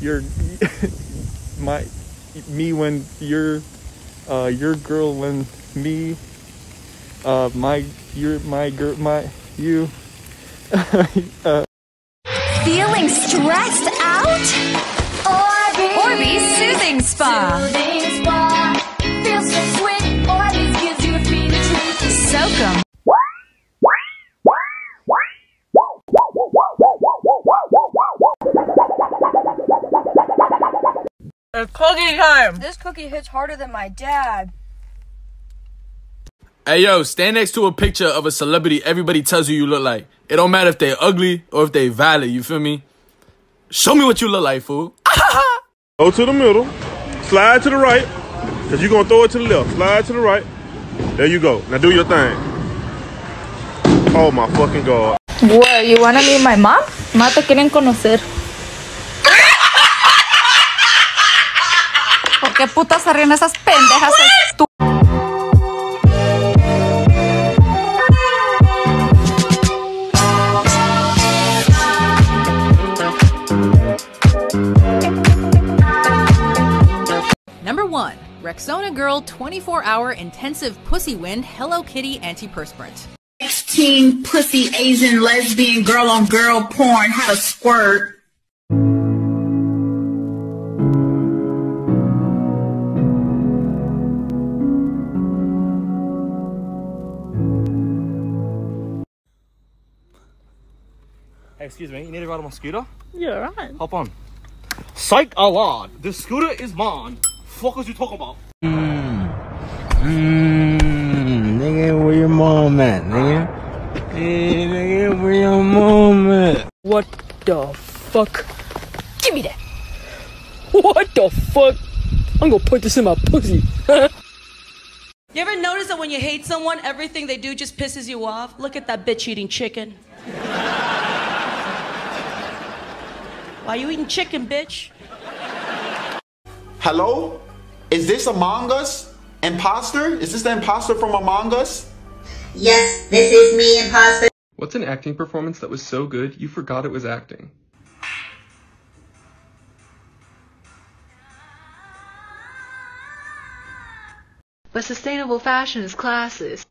your my me when your uh your girl when me uh my your my girl my you uh Feeling stressed out? Orbeez, Orbeez Soothing Spa. Soothing spa. It's cookie time. This cookie hits harder than my dad. Hey yo, stand next to a picture of a celebrity everybody tells you you look like. It don't matter if they ugly or if they valid, you feel me? Show me what you look like, fool. Go to the middle, slide to the right, because you're going to throw it to the left. Slide to the right. There you go. Now do your thing. Oh my fucking God. What, you wanna meet my mom? Ma te quieren conocer. Qué putas se ríen esas pendejas estúpidas? Number one, Rexona Girl 24 hour intensive pussy wind Hello Kitty antiperspirant. 16 pussy Asian lesbian girl on girl porn how to squirt. Hey, excuse me, you need to ride on my scooter? Yeah, right. Hop on. Psych oh, a lot. The scooter is mine. Fuck is you talking about? Mmm, nigga, where your mom at, nigga? Hey, nigga, where your mom at? What the fuck? Give me that. What the fuck? I'm gonna put this in my pussy. You ever notice that when you hate someone, everything they do just pisses you off? Look at that bitch eating chicken. Why you eating chicken, bitch? Hello? Is this Among Us? Imposter? Is this the imposter from Among Us? Yes, this is me, imposter. What's an acting performance that was so good you forgot it was acting? But sustainable fashion is classist.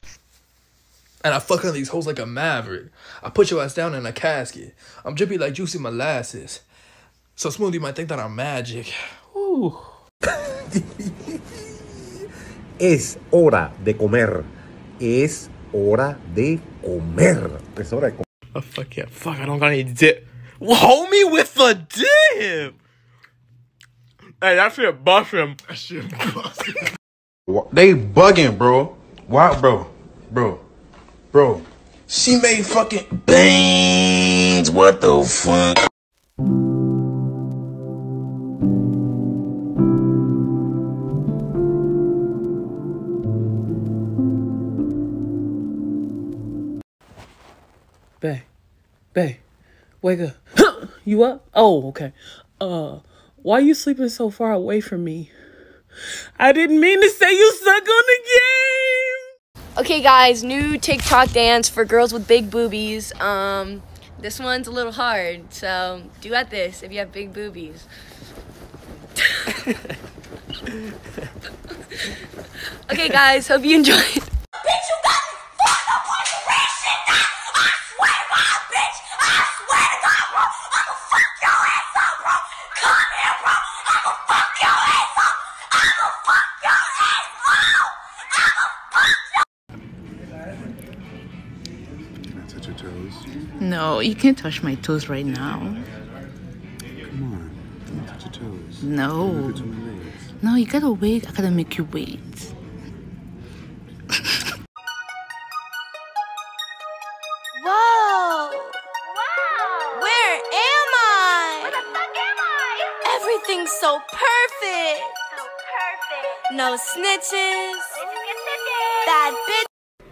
And I fuck on these hoes like a maverick. I put your ass down in a casket. I'm drippy like juicy molasses. So smooth you might think that I'm magic. Ooh. Es hora de comer. Es hora de comer. Es hora de comer. Oh, fuck yeah. Fuck, I don't got any dip. Hold me with the dip! Hey, that shit bustin'. That shit bustin'. They bugging, bro. Why, bro? Bro. Bro. She made fucking bangs. What the fuck? You up? Oh, okay. Uh, why are you sleeping so far away from me? I didn't mean to say you suck on the game. Okay, guys, new TikTok dance for girls with big boobies. Um, this one's a little hard, so do at this if you have big boobies. okay, guys, hope you enjoyed. Fuck your ass up, bro. Come here, bro. I'ma fuck your ass up. I'ma fuck your ass up. I'ma fuck your Can I touch your toes? No, you can't touch my toes right now. Come on. Me touch your toes. No. Look at my legs. No, you gotta wait. I gotta make you wait. Everything's so perfect. So perfect. No snitches. Bad bitch.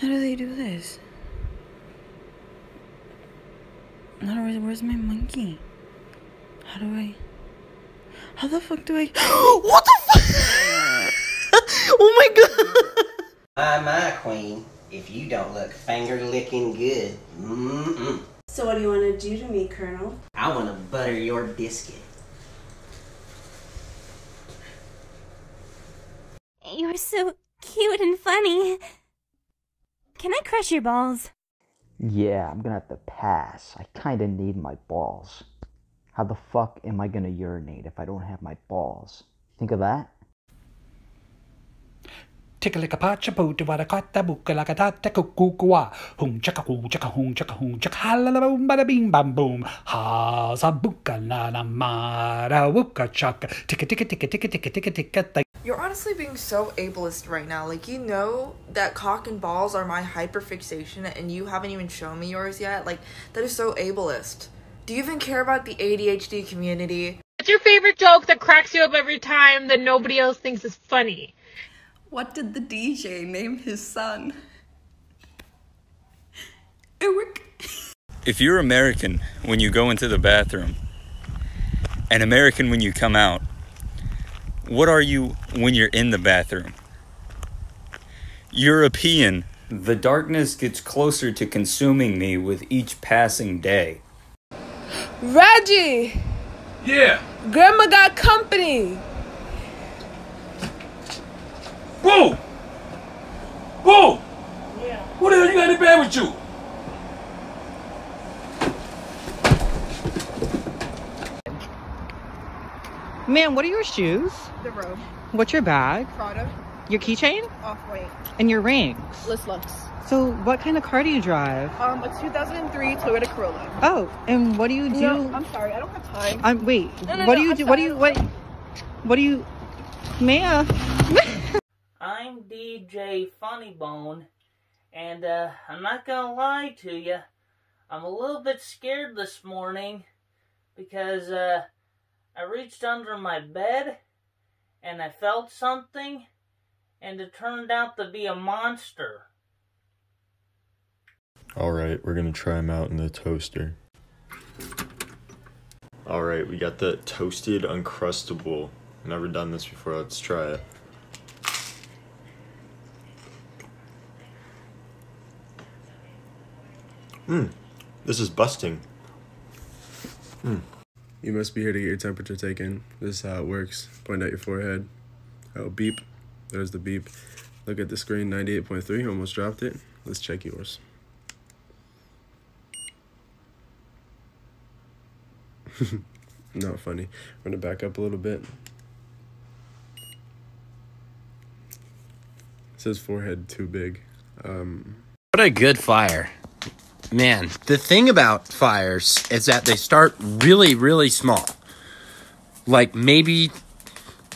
How do they do this? Not do I, where's my monkey? How do I? How the fuck do I? what the fuck? oh my god! My, my queen, if you don't look finger licking good, mm-mm. So what do you want to do to me, Colonel? I I want to butter your biscuit. You're so cute and funny. Can I crush your balls? Yeah, I'm gonna have to pass. I kinda need my balls. How the fuck am I gonna urinate if I don't have my balls? Think of that? Ticka pacha boot what a cotta book like a tata kukua. Chaka hoo chaka chaka chaka halalaboom bada bing bam boom. Mara chaka. You're honestly being so ableist right now. Like, you know that cock and balls are my hyperfixation, and you haven't even shown me yours yet? Like, that is so ableist. Do you even care about the ADHD community? What's your favorite joke that cracks you up every time that nobody else thinks is funny? What did the DJ name his son? Eric. If you're American when you go into the bathroom and American when you come out, what are you when you're in the bathroom? European. The darkness gets closer to consuming me with each passing day. Reggie! Yeah. Grandma got company! Whoa! Whoa! What the hell you got in bed with you? Man, what are your shoes? The robe. What's your bag? Prada. Your keychain? Off white. And your rings? List looks. So, what kind of car do you drive? Um, a 2003 Toyota Corolla. Oh, and what do you do? No, I'm sorry, I don't have time. I'm wait. No, no, what no, do you I'm do? What do sorry. you what? What do you, Maya? I'm DJ Funnybone, and uh, I'm not gonna lie to you. I'm a little bit scared this morning because uh, I reached under my bed and I felt something, and it turned out to be a monster. Alright, we're gonna try them out in the toaster. Alright, we got the toasted uncrustable. Never done this before, let's try it. Mmm, this is busting. Mmm. You must be here to get your temperature taken. This is how it works. Point at your forehead. Oh, beep. There's the beep. Look at the screen, 98.3. Almost dropped it. Let's check yours. Not funny. I'm gonna back up a little bit. It says forehead too big. Um, What a good fire. Man, the thing about fires is that they start really, really small. Like maybe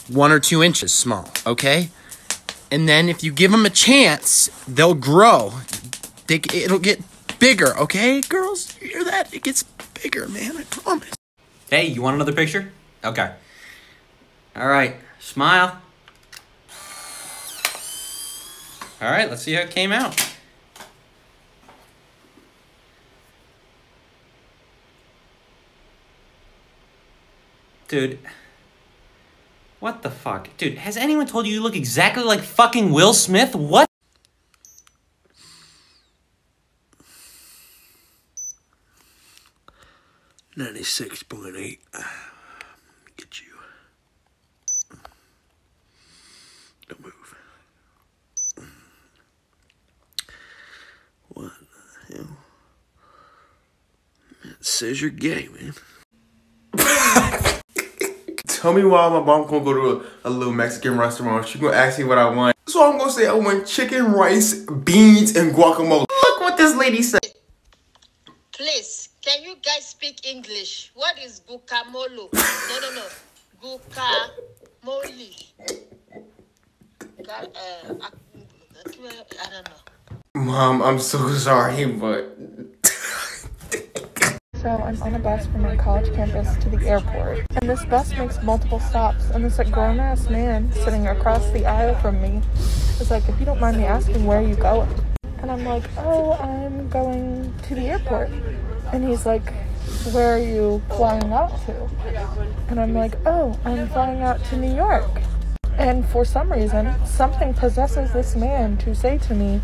one or two inches small, okay? And then if you give them a chance, they'll grow. They, it'll get bigger, okay? Girls, you hear that? It gets bigger, man, I promise. Hey, you want another picture? Okay. All right, smile. All right, let's see how it came out. Dude. What the fuck? Dude, has anyone told you you look exactly like fucking Will Smith? What? Ninety-six point eight. Get you. Don't move. What the hell? It says you're gay, man. Tell me why my mom gonna go to a, a little Mexican restaurant. She gonna ask me what I want. So I'm gonna say I want chicken, rice, beans, and guacamole. Look what this lady said. Please, can you guys speak English? What is guacamole? no, no, no. Guacamole. Ga- uh, I, I don't know. Mom, I'm so sorry, but So I'm on a bus from my college campus to the airport, and this bus makes multiple stops, and this like grown ass man sitting across the aisle from me is like, if you don't mind me asking, where are you going? And I'm like, oh, I'm going to the airport, and he's like, where are you flying out to? And I'm like, oh, I'm flying out to New York. And for some reason, something possesses this man to say to me,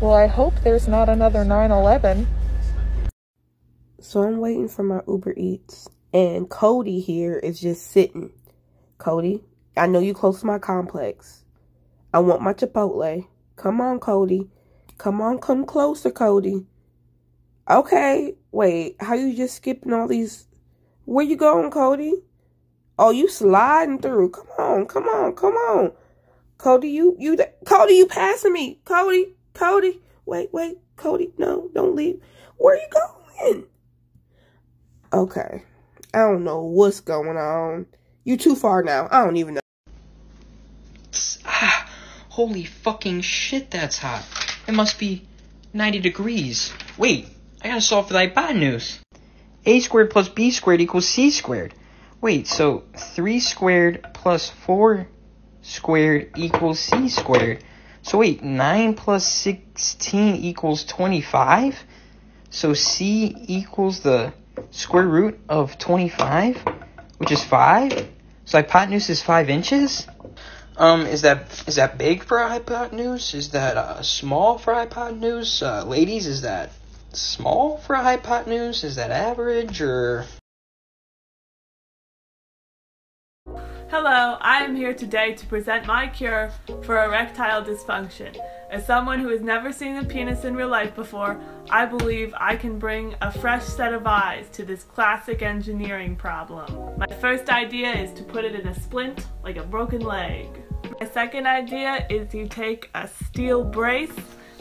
well, I hope there's not another 9 11. So I'm waiting for my Uber Eats. And Cody here is just sitting. Cody, I know you close to my complex. I want my Chipotle. Come on, Cody. Come on, come closer, Cody. Okay, wait, how you just skipping all these? Where you going, Cody? Oh, you sliding through. Come on, come on, come on. Cody, you, you, Cody, you passing me. Cody, Cody. Wait, wait, Cody, no, don't leave. Where you going? Okay. I don't know what's going on. You too far now. I don't even know. Ah, holy fucking shit, that's hot. It must be 90 degrees. Wait, I gotta solve for the hypotenuse. A squared plus B squared equals C squared. Wait, so 3 squared plus 4 squared equals C squared. So wait, 9 plus 16 equals 25? So C equals the square root of 25, which is 5? So hypotenuse is 5 inches? Um, is that is that big for a hypotenuse? Is that uh, small for hypotenuse? Uh, ladies, is that small for a hypotenuse? Is that average or? Hello, I am here today to present my cure for erectile dysfunction. As someone who has never seen a penis in real life before, I believe I can bring a fresh set of eyes to this classic engineering problem. My first idea is to put it in a splint, like a broken leg. My second idea is you take a steel brace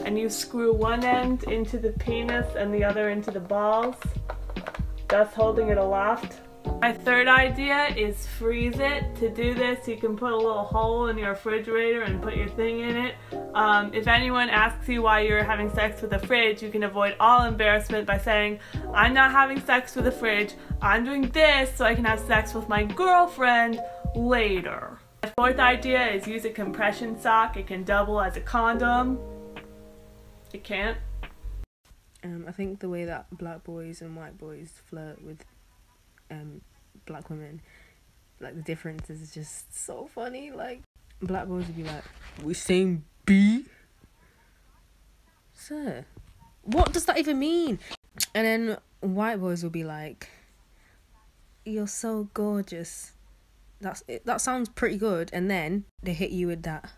and you screw one end into the penis and the other into the balls, thus holding it aloft. My third idea is freeze it. To do this, you can put a little hole in your refrigerator and put your thing in it. Um, if anyone asks you why you're having sex with a fridge, you can avoid all embarrassment by saying, I'm not having sex with a fridge, I'm doing this so I can have sex with my girlfriend later. My fourth idea is use a compression sock. It can double as a condom. It can't. Um, I think the way that black boys and white boys flirt with um black women, like the difference is just so funny. Like black boys would be like, "We saying B, sir. What does that even mean?" And then white boys will be like, "You're so gorgeous." That's that sounds pretty good. And then they hit you with that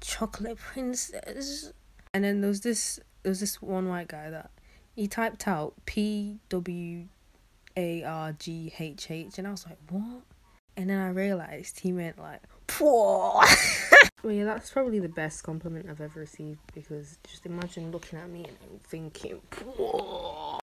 chocolate princess. And then there's this there was this one white guy that he typed out P W A R G H H and I was like, What? And then I realised he meant like Poor Well yeah, that's probably the best compliment I've ever received because just imagine looking at me and thinking Poor